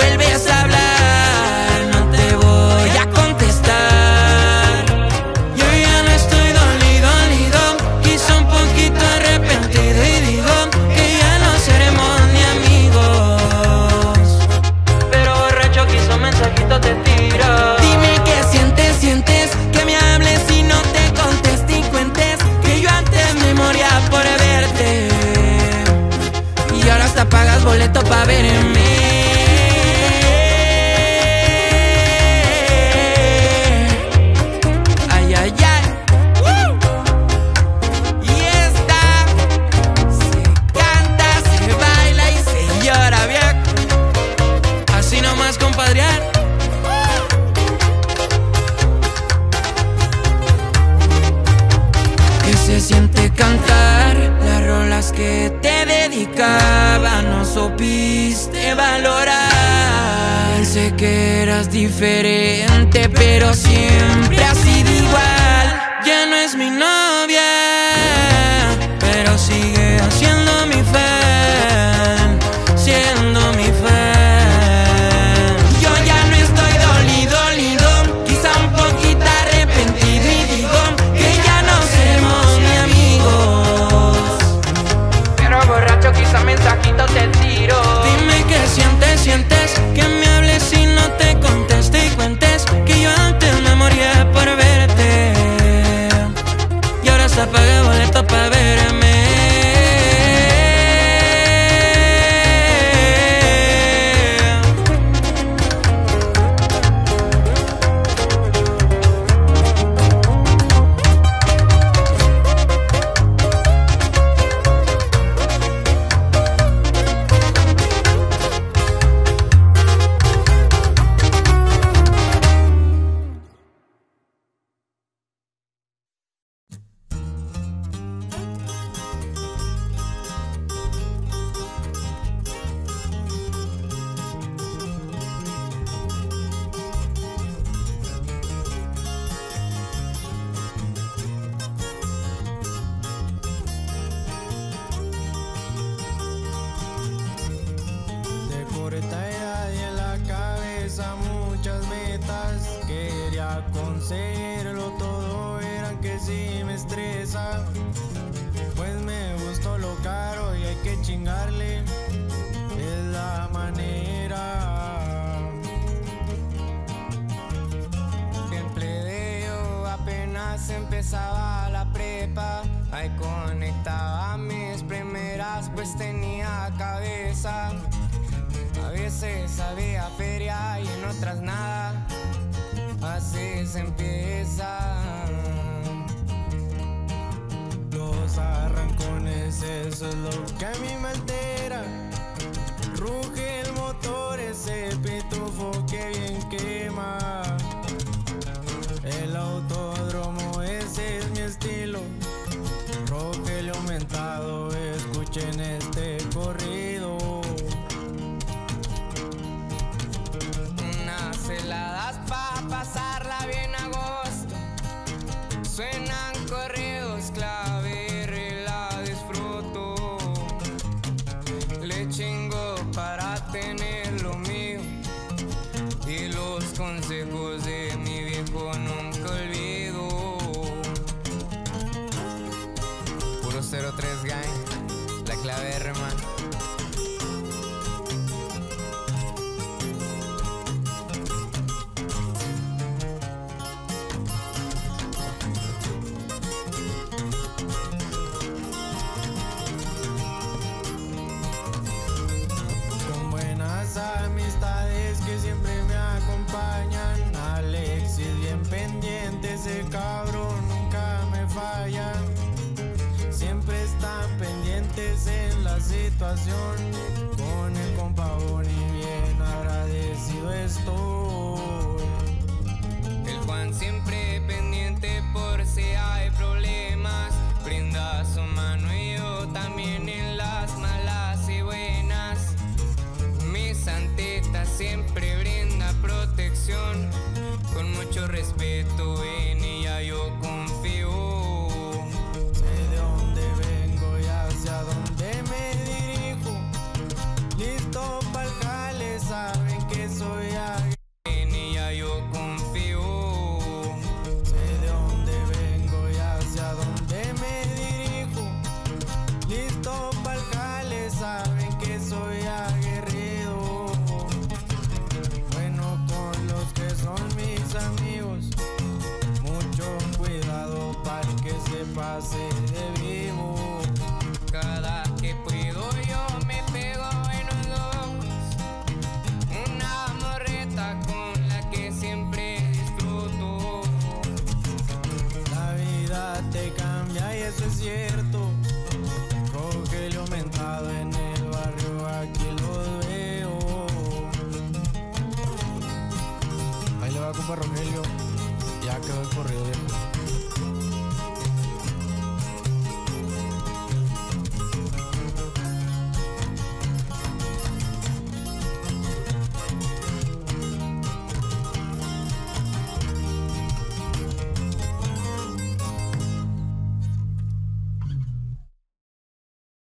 vuelves a hablar. No te voy a contestar. Yo ya no estoy dolido, dolido. Quizá un poquito arrepentido y digo que ya no seremos ni amigos. Pero borracho quiso mensajito te tiro. Dime qué sientes, sientes que me hables y no te conteste y cuentes que yo antes me moría por verte. Y ahora hasta pagas boleto pa' verme. Siente cantar las rolas que te dedicaba, no supiste valorar. Sé que eras diferente, pero siempre chingarle. Es la manera. En plebeyo apenas empezaba la prepa. Ahí conectaba mis primeras, pues tenía cabeza. A veces había feria y en otras nada. Así se empieza. Eso es lo que a mí me altera. Ruge consejos de mi viejo nunca olvido. Puro 03 gang, ese cabrón nunca me falla. Siempre están pendientes en la situación. Con el compa Boni bien agradecido estoy. El Juan siempre pendiente por si hay problemas. Cada que puedo yo me pego en los ojos. Una morreta con la que siempre disfruto. La vida te cambia y eso es cierto. Rogelio aumentado en el barrio, aquí lo veo. Ahí le va a Rogelio. Ya quedó el corrido.